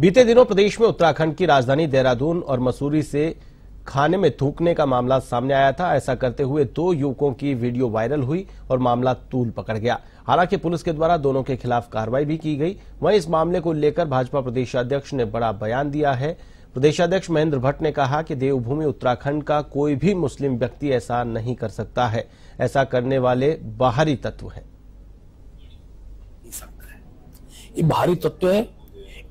बीते दिनों प्रदेश में उत्तराखंड की राजधानी देहरादून और मसूरी से खाने में थूकने का मामला सामने आया था। ऐसा करते हुए दो युवकों की वीडियो वायरल हुई और मामला तूल पकड़ गया। हालाँकि पुलिस के द्वारा दोनों के खिलाफ कार्रवाई भी की गई। वहीं इस मामले को लेकर भाजपा प्रदेशाध्यक्ष ने बड़ा बयान दिया है। प्रदेशाध्यक्ष महेंद्र भट्ट ने कहा कि देवभूमि उत्तराखंड का कोई भी मुस्लिम व्यक्ति ऐसा नहीं कर सकता है। ऐसा करने वाले बाहरी तत्व हैं। ये बाहरी तत्व है।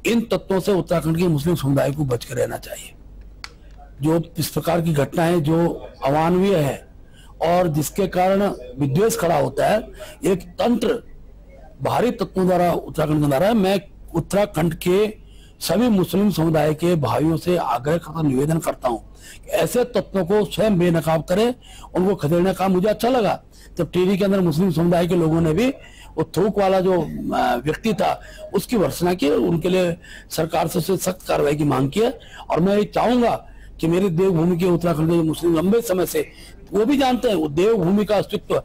इन तत्वों से उत्तराखंड के मुस्लिम समुदाय को बच कर रहना चाहिए। जो इस प्रकार की घटनाएँ, जो अमानवीय है और जिसके कारण विद्वेष खड़ा होता है, एक तंत्र बाहरी तत्वों द्वारा उत्तराखंड के द्वारा मैं उत्तराखंड के सभी मुस्लिम समुदाय के भाइयों से आग्रह करता निवेदन करता हूँ ऐसे तत्वों को स्वयं बेनकाब करे। उनको खदेड़ने का मुझे अच्छा लगा। जब टीवी के अंदर मुस्लिम समुदाय के लोगों ने भी वो थूक वाला जो व्यक्ति था, उसकी भर्सना की, उनके लिए सरकार से सख्त कार्रवाई की मांग की है। और मैं ये चाहूँगा कि मेरी देवभूमि के उत्तराखंड के मुस्लिम लंबे समय से, वो भी जानते हैं, वो देवभूमि का अस्तित्व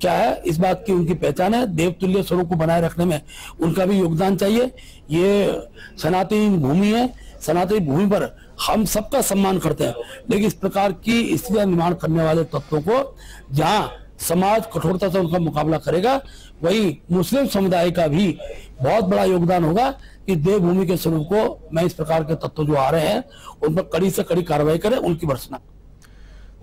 क्या है, इस बात की उनकी पहचान है। देवतुल्य स्वरूप को बनाए रखने में उनका भी योगदान चाहिए। ये सनातनी भूमि है, सनातनी भूमि पर हम सबका सम्मान करते हैं। लेकिन इस प्रकार की स्थितियाँ निर्माण करने वाले तत्वों को, जहाँ समाज कठोरता से उनका मुकाबला करेगा वही मुस्लिम समुदाय का भी बहुत बड़ा योगदान होगा कि देवभूमि के स्वरूप को मैं इस प्रकार के तत्व जो आ रहे हैं, उन पर कड़ी से कड़ी कार्रवाई करें, उनकी भर्सना।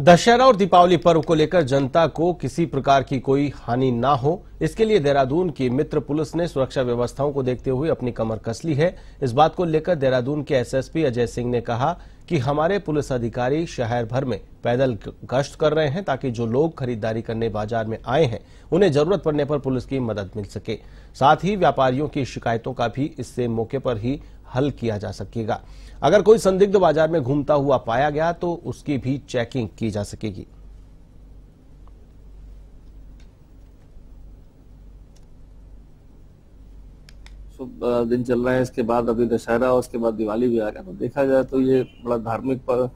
दशहरा और दीपावली पर्व को लेकर जनता को किसी प्रकार की कोई हानि ना हो। इसके लिए देहरादून की मित्र पुलिस ने सुरक्षा व्यवस्थाओं को देखते हुए अपनी कमर कस ली है। इस बात को लेकर देहरादून के एसएसपी अजय सिंह ने कहा कि हमारे पुलिस अधिकारी शहर भर में पैदल गश्त कर रहे हैं ताकि जो लोग खरीदारी करने बाज़ार में आए हैं, उन्हें ज़रूरत पड़ने पर पुलिस की मदद मिल सके। साथ ही व्यापारियों की शिकायतों का भी इससे मौके पर ही हल किया जा सकेगा। अगर कोई संदिग्ध बाज़ार में घूमता हुआ पाया गया तो उसकी भी चेकिंग की जा सकेगी। दिन चल रहा है, इसके बाद अभी दशहरा और उसके बाद दिवाली भी आ गया तो देखा जाए तो ये बड़ा धार्मिक पर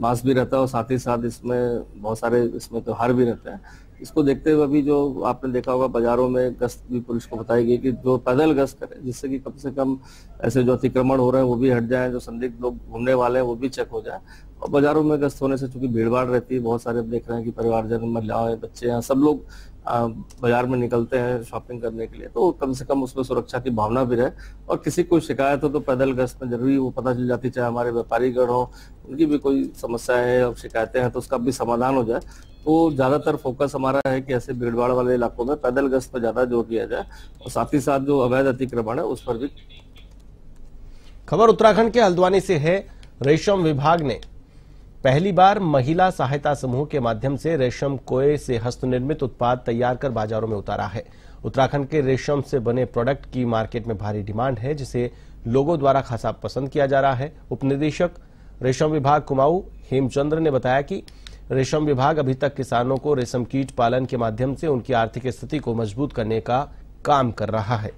मास भी रहता है और साथ ही साथ इसमें बहुत सारे इसमें त्योहार भी रहते हैं। इसको देखते हुए अभी जो आपने देखा होगा, बाजारों में गश्त भी पुलिस को बताई गई कि जो पैदल गश्त करे, जिससे कि कम से कम ऐसे जो अतिक्रमण हो रहे हैं, वो भी हट जाए, जो संदिग्ध लोग घूमने वाले हैं, वो भी चेक हो जाए। और बाजारों में गश्त होने से चूँकि भीड़ भाड़ रहती है, बहुत सारे देख रहे हैं कि परिवारजन, महिलाएँ, बच्चे हैं, सब लोग बाज़ार में निकलते हैं शॉपिंग करने के लिए तो कम से कम उसमें सुरक्षा की भावना भी रहे। और किसी को शिकायत हो तो पैदल गश्त में ज़रूरी वो पता चल जाती चाहे हमारे व्यापारी गढ़ हो, उनकी भी कोई समस्या है और शिकायतें हैं तो उसका भी समाधान हो जाए। तो ज़्यादातर फोकस हमारा है कि ऐसे भीड़ भाड़ वाले इलाकों में पैदल गश्त पर ज़्यादा ज़ोर दिया जाए और साथ ही साथ जो अवैध अतिक्रमण है, उस पर भी खबर उत्तराखंड के हल्द्वानी से है। रेशम विभाग ने पहली बार महिला सहायता समूह के माध्यम से रेशम कोए से हस्तनिर्मित उत्पाद तैयार कर बाजारों में उतारा है। उत्तराखंड के रेशम से बने प्रोडक्ट की मार्केट में भारी डिमांड है, जिसे लोगों द्वारा खासा पसंद किया जा रहा है। उपनिदेशक रेशम विभाग कुमाऊ हेमचंद्र ने बताया कि रेशम विभाग अभी तक किसानों को रेशम कीट पालन के माध्यम से उनकी आर्थिक स्थिति को मज़बूत करने का काम कर रहा है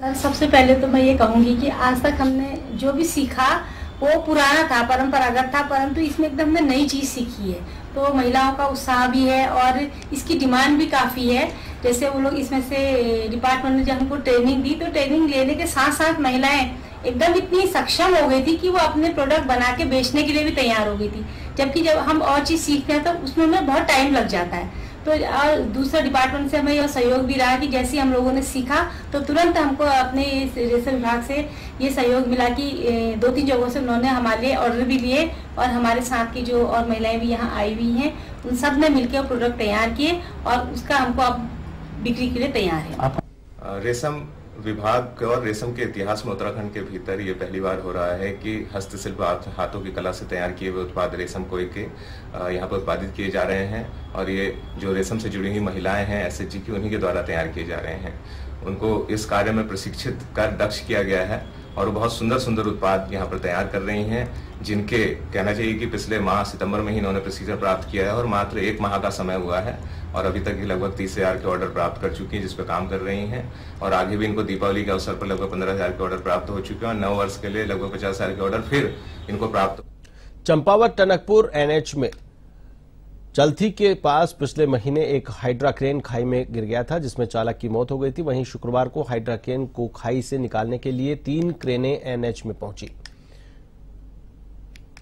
सर सबसे पहले तो मैं ये कहूँगी कि आज तक हमने जो भी सीखा, वो पुराना था, परंपरागत था, परंतु इसमें एकदम हमने नई चीज़ सीखी है। तो महिलाओं का उत्साह भी है और इसकी डिमांड भी काफ़ी है। जैसे वो लोग इसमें से डिपार्टमेंट ने जब हमको ट्रेनिंग दी तो ट्रेनिंग लेने के साथ साथ महिलाएँ एकदम इतनी सक्षम हो गई थी कि वो अपने प्रोडक्ट बना के बेचने के लिए भी तैयार हो गई थी। जबकि जब हम और चीज़ सीखते हैं तो उसमें हमें बहुत टाइम लग जाता है। तो और दूसरा डिपार्टमेंट से हमें यह सहयोग भी रहा कि जैसे हम लोगों ने सीखा तो तुरंत हमको अपने रेशम विभाग से ये सहयोग मिला कि दो तीन जगहों से उन्होंने हमारे लिए ऑर्डर भी लिए और हमारे साथ की जो और महिलाएँ भी यहाँ आई हुई हैं उन सबने मिलकर प्रोडक्ट तैयार किए और उसका हमको अब बिक्री के लिए तैयार है। रेशम विभाग और रेशम के इतिहास में उत्तराखंड के भीतर ये पहली बार हो रहा है कि हस्तशिल्प हाथों की कला से तैयार किए हुए उत्पाद रेशम कोई के यहाँ पर उत्पादित किए जा रहे हैं और ये जो रेशम से जुड़ी हुई महिलाएँ हैं एसएचजी की, उन्हीं के द्वारा तैयार किए जा रहे हैं। उनको इस कार्य में प्रशिक्षित कर दक्ष किया गया है। और बहुत सुंदर सुंदर उत्पाद यहाँ पर तैयार कर रही हैं, जिनके कहना चाहिए कि पिछले माह सितंबर में ही इन्होंने प्रशिक्षण प्राप्त किया है और मात्र एक माह का समय हुआ है और अभी तक ही लगभग तीस हज़ार के ऑर्डर प्राप्त कर चुकी हैं, जिस पर काम कर रही हैं। और आगे भी इनको दीपावली के अवसर पर लगभग पंद्रह हज़ार के ऑर्डर प्राप्त हो चुके हैं और नौ वर्ष के लिए लगभग पचास हज़ार के ऑर्डर फिर इनको प्राप्त चंपावत टनकपुर एनएच में चलथी के पास पिछले महीने एक हाइड्रा क्रेन खाई में गिर गया था, जिसमें चालक की मौत हो गई थी। वहीं शुक्रवार को हाइड्रा क्रेन को खाई से निकालने के लिए तीन क्रेनें एनएच में पहुँची।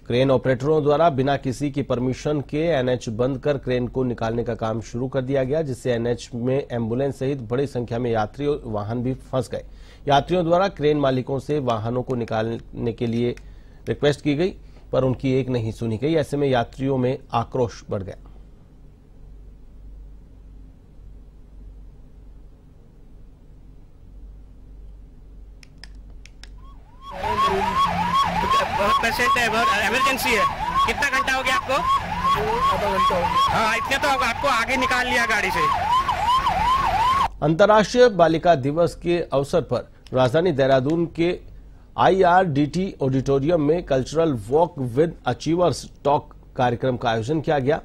क्रेन ऑपरेटरों द्वारा बिना किसी की परमिशन के एनएच बंद कर क्रेन को निकालने का काम शुरू कर दिया गया, जिससे एनएच में एंबुलेंस सहित बड़ी संख्या में यात्री और वाहन भी फंस गए। यात्रियों द्वारा क्रेन मालिकों से वाहनों को निकालने के लिए रिक्वेस्ट की गई। पर उनकी एक नहीं सुनी गई ऐसे में यात्रियों में आक्रोश बढ़ गया। पेशेंट है बहुत इमरजेंसी है। कितना घंटा हो गया आपको? आधा घंटा हाँ इतने तो आपको आगे निकाल लिया गाड़ी से। अंतर्राष्ट्रीय बालिका दिवस के अवसर पर राजधानी देहरादून के आईआरडीटी ऑडिटोरियम में cultural walk with achievers talk कार्यक्रम का आयोजन किया गया,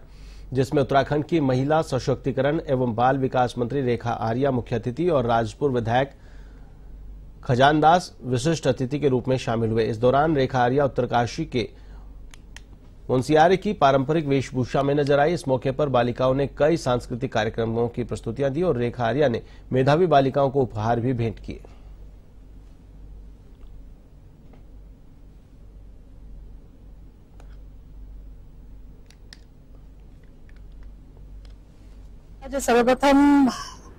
जिसमें उत्तराखंड की महिला सशक्तिकरण एवं बाल विकास मंत्री रेखा आर्या, मुख्य अतिथि और राजपुर विधायक खजानदास विशिष्ट अतिथि के रूप में शामिल हुए। इस दौरान रेखा आर्या उत्तरकाशी के मुंसियारे की पारंपरिक वेशभूषा में नज़र आई। इस मौके पर बालिकाओं ने कई सांस्कृतिक कार्यक्रमों की प्रस्तुतियाँ दी और रेखा आर्या ने मेधावी बालिकाओं को उपहार भी भेंट किए। आज सर्वप्रथम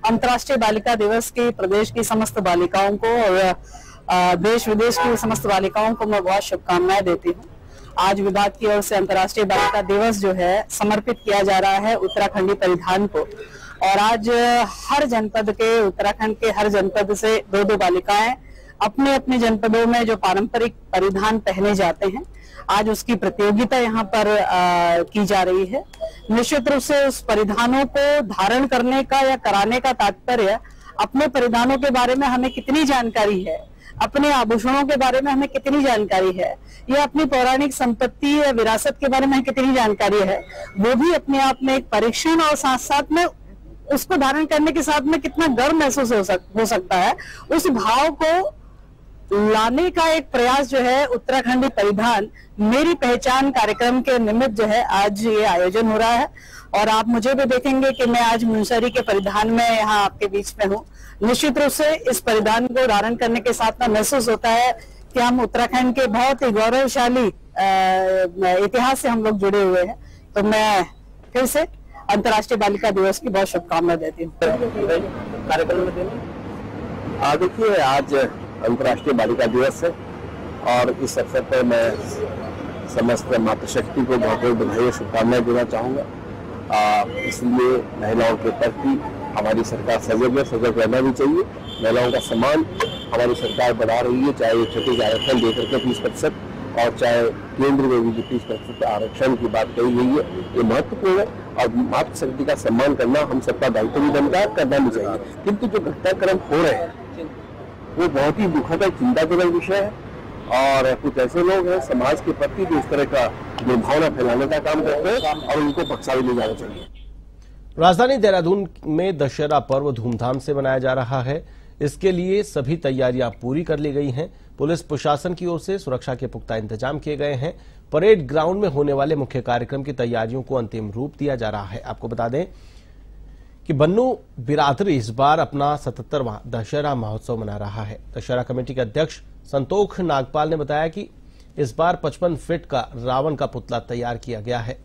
अंतर्राष्ट्रीय बालिका दिवस की, प्रदेश की समस्त बालिकाओं को और देश विदेश की समस्त बालिकाओं को मैं बहुत शुभकामनाएँ देती हूँ। आज विभाग की ओर से अंतर्राष्ट्रीय बालिका दिवस जो है, समर्पित किया जा रहा है उत्तराखंडी परिधान को। और आज हर जनपद के, उत्तराखंड के हर जनपद से दो दो बालिकाएँ अपने अपने जनपदों में जो पारंपरिक परिधान पहने जाते हैं आज उसकी प्रतियोगिता यहाँ पर आ, की जा रही है। निश्चित रूप से उस परिधानों को धारण करने का या कराने का तात्पर्य अपने परिधानों के बारे में हमें कितनी जानकारी है? अपने आभूषणों के बारे में हमें कितनी जानकारी है? या अपनी पौराणिक संपत्ति या विरासत के बारे में कितनी जानकारी है? वो भी अपने आप में एक परीक्षण और साथ साथ में उसको धारण करने के साथ में कितना गर्व महसूस हो, सक, हो सकता है। उस भाव को लाने का एक प्रयास जो है उत्तराखंडी परिधान मेरी पहचान कार्यक्रम के निमित्त जो है आज ये आयोजन हो रहा है। और आप मुझे भी देखेंगे कि मैं आज मुंसरी के परिधान में यहाँ आपके बीच में हूँ। निश्चित रूप से इस परिधान को धारण करने के साथ में महसूस होता है कि हम उत्तराखंड के बहुत ही गौरवशाली इतिहास से हम लोग जुड़े हुए हैं। तो मैं फिर से अंतर्राष्ट्रीय बालिका दिवस की बहुत शुभकामनाएँ देती हूँ। कार्यक्रम देखिए, आज अंतर्राष्ट्रीय बालिका दिवस है और इस अवसर पर मैं समस्त मातृशक्ति को बहुत बहुत बधाई और शुभकामनाएँ देना चाहूँगा। इसलिए महिलाओं के प्रति हमारी सरकार सजग है, सजग रहना भी चाहिए। महिलाओं का सम्मान हमारी सरकार बढ़ा रही है, चाहे छत्तीस आरक्षण दे करके तीस प्रतिशत और चाहे केंद्र में भी तीस प्रतिशत आरक्षण की बात कही गई है, ये महत्वपूर्ण है और मातृशक्ति का सम्मान करना हम सबका दायित्व भी बनता है, करना भी चाहिए। किंतु जो घटनाक्रम हो रहे हैं वो बहुत ही दुखद और चिंताजनक विषय है और कुछ ऐसे लोग हैं समाज के प्रति जो इस तरह का दुर्भावना फैलाने का काम करते हैं और उनको बख्शा भी नहीं जाना चाहिए। राजधानी देहरादून में दशहरा पर्व धूमधाम से मनाया जा रहा है। इसके लिए सभी तैयारियाँ पूरी कर ली गई हैं। पुलिस प्रशासन की ओर से सुरक्षा के पुख्ता इंतज़ाम किए गए हैं। परेड ग्राउंड में होने वाले मुख्य कार्यक्रम की तैयारियों को अंतिम रूप दिया जा रहा है। आपको बता दें कि बन्नू बिरादरी इस बार अपना सतहत्तरवां दशहरा महोत्सव मना रहा है। दशहरा कमेटी के अध्यक्ष संतोष नागपाल ने बताया कि इस बार 55 फीट का रावण का पुतला तैयार किया गया है।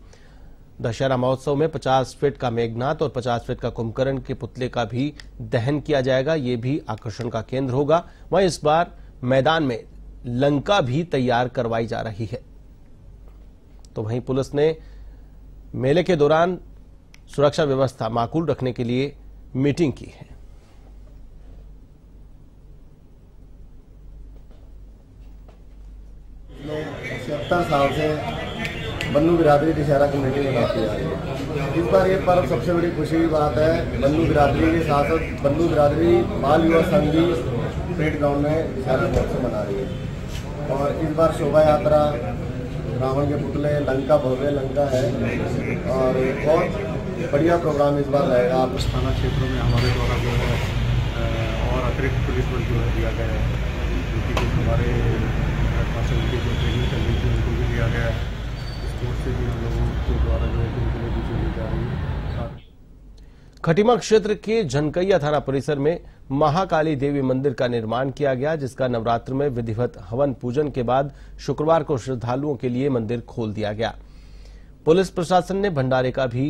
दशहरा महोत्सव में 50 फीट का मेघनाथ और 50 फीट का कुंभकर्ण के पुतले का भी दहन किया जाएगा। ये भी आकर्षण का केंद्र होगा। वहीं इस बार मैदान में लंका भी तैयार करवाई जा रही है। तो वहीं पुलिस ने मेले के दौरान सुरक्षा व्यवस्था माकूल रखने के लिए मीटिंग की है। साल से बन्नू बिरादरी दशहरा कमेटी मनाती आ रही है। इस बार ये पर्व सबसे बड़ी खुशी की बात है। बन्नू बिरादरी के साथ साथ बन्नू बिरादरी बाल युवा संघ भी परेड ग्राउंड में दशहरा महोत्सव मना रही है। और इस बार शोभा यात्रा, रावण के पुतले, लंका भव्य लंका है। और बहुत बढ़िया प्रोग्राम इस बार रहेगा। आप थाना क्षेत्रों में हमारे द्वारा जो है और अतिरिक्त पुलिस बल जो है दिया गया है। जो कुछ हमारे हेड मास्टर की जो ट्रेनिंग चल रही थी उनको भी दिया गया है। कोर्ट से भी हम लोगों के द्वारा जो है कि उनके लिए दी दी जा रही है। खटीमा क्षेत्र के झनकैया थाना परिसर में महाकाली देवी मंदिर का निर्माण किया गया जिसका नवरात्र में विधिवत हवन पूजन के बाद शुक्रवार को श्रद्धालुओं के लिए मंदिर खोल दिया गया। पुलिस प्रशासन ने भंडारे का भी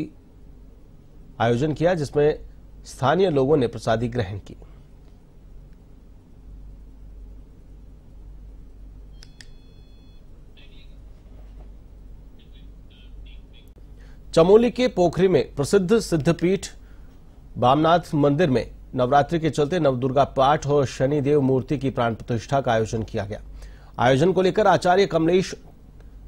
आयोजन किया, जिसमें स्थानीय लोगों ने प्रसादी ग्रहण की। चमोली के पोखरी में प्रसिद्ध सिद्धपीठ बामनाथ मंदिर में नवरात्रि के चलते नवदुर्गा पाठ और शनिदेव मूर्ति की प्राण प्रतिष्ठा का आयोजन किया गया। आयोजन को लेकर आचार्य कमलेश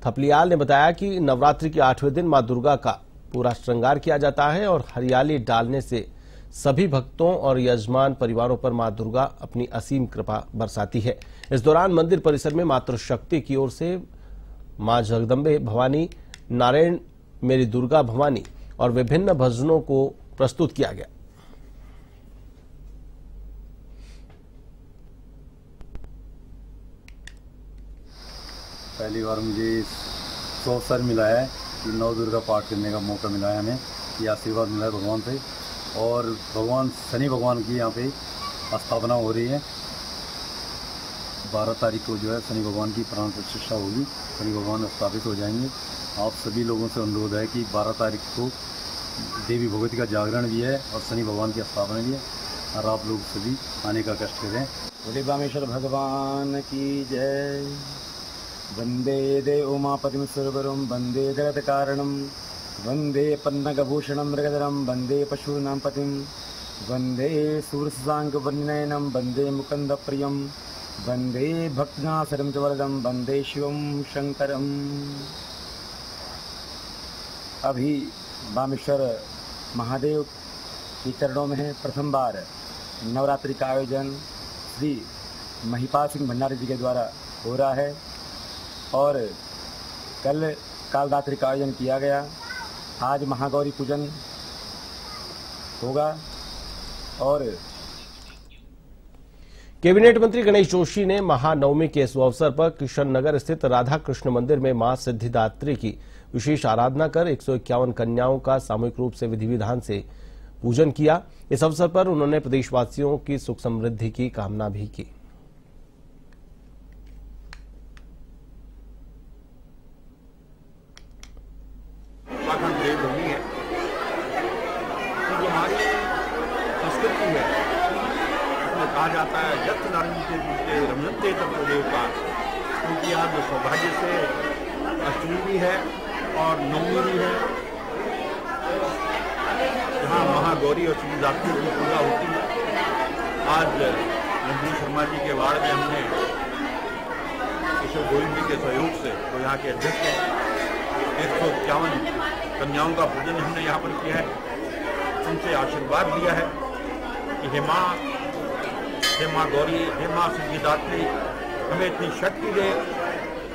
थपलियाल ने बताया कि नवरात्रि के आठवें दिन माँ दुर्गा का पूरा श्रृंगार किया जाता है और हरियाली डालने से सभी भक्तों और यजमान परिवारों पर माँ दुर्गा अपनी असीम कृपा बरसाती है। इस दौरान मंदिर परिसर में मातृशक्ति की ओर से माँ जगदम्बे भवानी, नारायण मेरी दुर्गा भवानी और विभिन्न भजनों को प्रस्तुत किया गया। पहली बार मुझे इस अवसर मिला है। कि नव दुर्गा पाठ करने का मौका मिला है हमें, ये आशीर्वाद मिला है भगवान से। और भगवान, शनि भगवान की यहाँ पे स्थापना हो रही है। बारह तारीख को जो है शनि भगवान की प्राण प्रतिष्ठा होगी, शनि भगवान स्थापित हो जाएँगे। आप सभी लोगों से अनुरोध है कि बारह तारीख को देवी भगवती का जागरण भी है और शनि भगवान की स्थापना भी है और आप लोग सभी आने का कष्ट करें। बोले बामेश्वर भगवान की जय। वंदे देव उमापतिं सुरवरं वंदे जगत्कारणं वंदे पन्नगभूषणं मृगधरं, वंदे पशूनां पतिं, वंदे सूरसाङ्गवर्णनयनं वंदे मुकन्दप्रियं, वंदे भक्तनाशरं च वरदं, वंदे शिवं शङ्करम्। अभी बामेश्वर महादेव के चरणों में है प्रथम बार नवरात्रि का आयोजन श्री महिपाल सिंह भंडारी जी के द्वारा हो रहा है। और कल कालरात्रि का आयोजन किया गया। आज महागौरी पूजन होगा और कैबिनेट मंत्री गणेश जोशी ने महानवमी के इस अवसर पर किशन नगर स्थित राधा कृष्ण मंदिर में माँ सिद्धिदात्री की विशेष आराधना कर एक सौ इक्यावन कन्याओं का सामूहिक रूप से विधि विधान से पूजन किया। इस अवसर पर उन्होंने प्रदेशवासियों की सुख समृद्धि की कामना भी की उत्तराखंड देवभूमि है तो जो हमारी संस्कृति है उसमें कहा जाता है। यथ नारायण के पूछते रमनते तब देवता क्योंकि आज सौभाग्य से अष्टमी भी है और नवमी भी है। जहाँ महागौरी और शिवरात्रि की पूजा होती है। आज नंदी शर्मा जी के वार्ड में हमने किशोर गोविंद जी के सहयोग से वो यहाँ के अध्यक्ष एक सौ इक्यावन कन्याओं का पूजन हमने यहाँ पर किया है। उनसे आशीर्वाद लिया है कि हे माँ हे माँ गौरी हे माँ सिद्धिदात्री हमें इतनी शक्ति दे।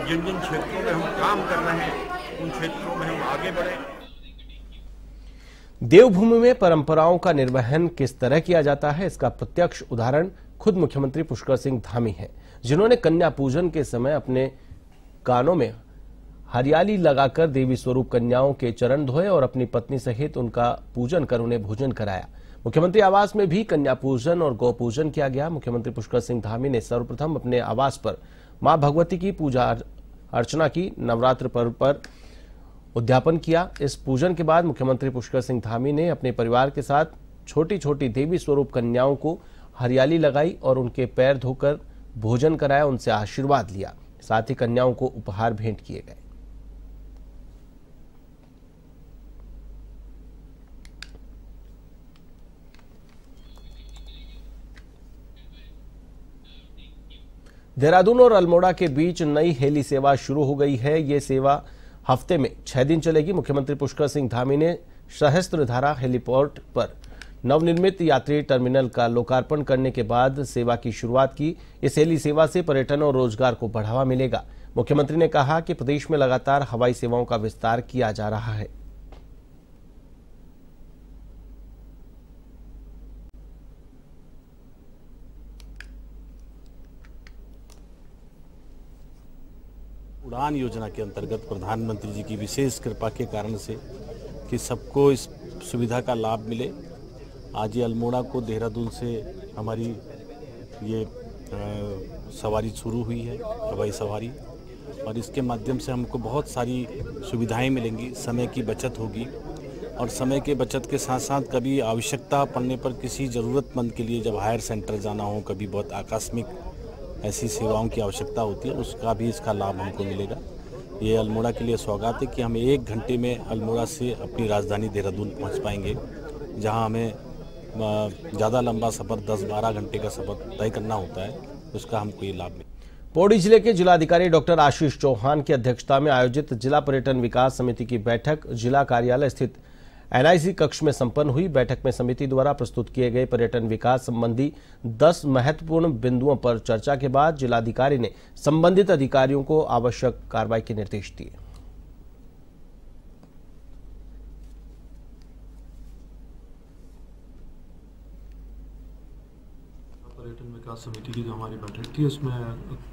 जिन जिन क्षेत्रों में हम काम कर रहे हैं, उन क्षेत्रों में हम आगे बढ़े। देवभूमि में परंपराओं का निर्वहन किस तरह किया जाता है, इसका प्रत्यक्ष उदाहरण खुद मुख्यमंत्री पुष्कर सिंह धामी हैं, जिन्होंने कन्या पूजन के समय अपने कानों में हरियाली लगाकर देवी स्वरूप कन्याओं के चरण धोए और अपनी पत्नी सहित उनका पूजन कर उन्हें भोजन कराया। मुख्यमंत्री आवास में भी कन्या पूजन और गौ पूजन किया गया। मुख्यमंत्री पुष्कर सिंह धामी ने सर्वप्रथम अपने आवास पर माँ भगवती की पूजा अर्चना की, नवरात्र पर्व पर उद्यापन किया। इस पूजन के बाद मुख्यमंत्री पुष्कर सिंह धामी ने अपने परिवार के साथ छोटी छोटी देवी स्वरूप कन्याओं को हरियाली लगाई और उनके पैर धोकर भोजन कराया, उनसे आशीर्वाद लिया। साथ ही कन्याओं को उपहार भेंट किए गए। देहरादून और अल्मोड़ा के बीच नई हेली सेवा शुरू हो गई है। ये सेवा हफ़्ते में छह दिन चलेगी। मुख्यमंत्री पुष्कर सिंह धामी ने सहस्त्रधारा हेलीपोर्ट पर नवनिर्मित यात्री टर्मिनल का लोकार्पण करने के बाद सेवा की शुरुआत की। इस हेली सेवा से पर्यटन और रोज़गार को बढ़ावा मिलेगा। मुख्यमंत्री ने कहा कि प्रदेश में लगातार हवाई सेवाओं का विस्तार किया जा रहा है। उड़ान योजना के अंतर्गत प्रधानमंत्री जी की विशेष कृपा के कारण से कि सबको इस सुविधा का लाभ मिले। आज ये अल्मोड़ा को देहरादून से हमारी ये सवारी शुरू हुई है, हवाई सवारी। और इसके माध्यम से हमको बहुत सारी सुविधाएँ मिलेंगी। समय की बचत होगी और समय के बचत के साथ साथ कभी आवश्यकता पड़ने पर किसी ज़रूरतमंद के लिए जब हायर सेंटर जाना हो, कभी बहुत आकस्मिक ऐसी सेवाओं की आवश्यकता होती है, उसका भी इसका लाभ हमको मिलेगा। ये अल्मोड़ा के लिए सौगात है कि हम एक घंटे में अल्मोड़ा से अपनी राजधानी देहरादून पहुँच पाएँगे, जहाँ हमें ज़्यादा लंबा सफ़र 10-12 घंटे का सफ़र तय करना होता है, उसका हमको ये लाभ मिले पौड़ी ज़िले के जिलाधिकारी डॉक्टर आशीष चौहान की अध्यक्षता में आयोजित जिला पर्यटन विकास समिति की बैठक, जिला कार्यालय स्थित एनआईसी कक्ष में संपन्न हुई बैठक में समिति द्वारा प्रस्तुत किए गए पर्यटन विकास संबंधी 10 महत्वपूर्ण बिंदुओं पर चर्चा के बाद जिलाधिकारी ने संबंधित अधिकारियों को आवश्यक कार्रवाई के निर्देश दिए। पर्यटन विकास समिति की जो हमारी बैठक थी, उसमें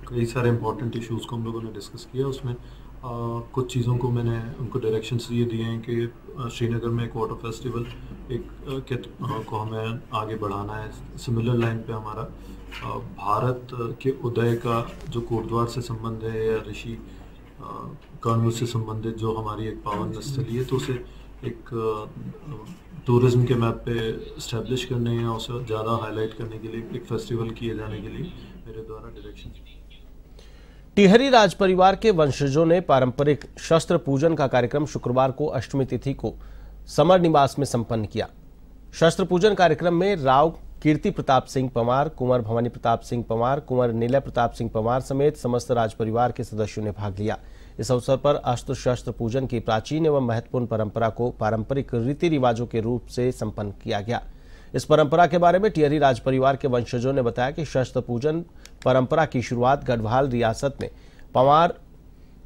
कई सारे इंपॉर्टेंट इश्यूज़ को हम लोगों ने डिस्कस किया। उसमें कुछ चीज़ों को मैंने उनको डायरेक्शंस ये दिए हैं कि श्रीनगर में एक वाटर फेस्टिवल एक किट को हमें आगे बढ़ाना है। सिमिलर लाइन पे हमारा भारत के उदय का जो कोटद्वार से संबंध है या ऋषि कानून से संबंधित जो हमारी एक पावन स्थली है तो उसे एक टूरिज़्म के मैप पे इस्टेब्लिश करने या उसे ज़्यादा हाईलाइट करने के लिए, एक फेस्टिवल किए जाने के लिए मेरे द्वारा डायरेक्शन टिहरी राज परिवार के वंशजों ने पारंपरिक शस्त्र पूजन का कार्यक्रम शुक्रवार को अष्टमी तिथि को समर निवास में संपन्न किया। शस्त्र पूजन कार्यक्रम में राव, कीर्ति प्रताप सिंह पवार, कुंवर भवानी प्रताप सिंह पवार, कुंवर नीलय प्रताप सिंह पवार समेत समस्त राज परिवार के सदस्यों ने भाग लिया। इस अवसर पर अस्त्र शस्त्र पूजन की प्राचीन एवं महत्वपूर्ण परंपरा को पारंपरिक रीति रिवाजों के रूप से संपन्न किया गया। इस परंपरा के बारे में टिहरी राज परिवार के वंशजों ने बताया कि शस्त्र पूजन परंपरा की शुरुआत गढ़वाल रियासत में पवार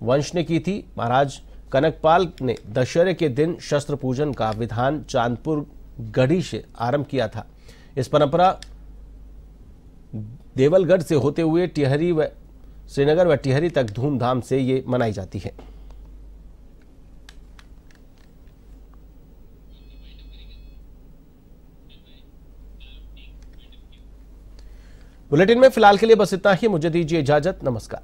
वंश ने की थी। महाराज कनकपाल ने दशहरे के दिन शस्त्र पूजन का विधान चांदपुर गढ़ी से आरंभ किया था। इस परंपरा देवलगढ़ से होते हुए टिहरी व श्रीनगर व टिहरी तक धूमधाम से ये मनाई जाती है। बुलेटिन में फ़िलहाल के लिए बस इतना ही। मुझे दीजिए इजाज़त। नमस्कार।